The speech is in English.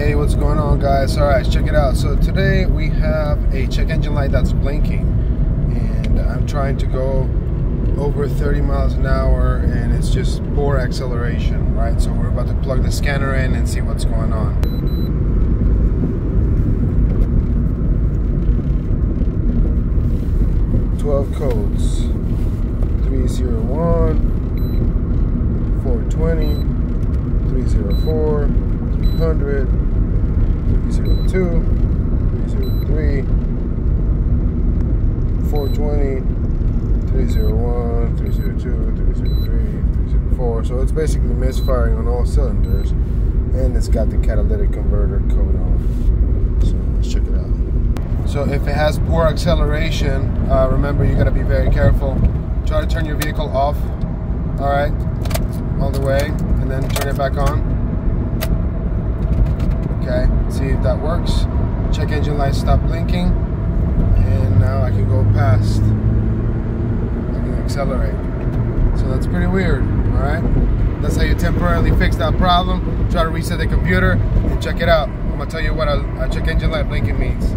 Hey, what's going on, guys? All right, check it out. So today we have a check engine light that's blinking, and I'm trying to go over 30 miles an hour, and it's just poor acceleration, right? So we're about to plug the scanner in and see what's going on. Twelve codes: 301, 420, 304, 300. 302, 303, 420, 301, 302, 303, 304. So it's basically misfiring on all cylinders and it's got the catalytic converter code on. So let's check it out. So if it has poor acceleration, uh, remember you gotta be very careful. Try to turn your vehicle off, all right, all the way, and then turn it back on okay see if that works. Check engine light stop blinking. And now I can go past. I can accelerate. So that's pretty weird all right that's how you temporarily fix that problem. Try to reset the computer and check it out. I'm gonna tell you what a, a check engine light blinking means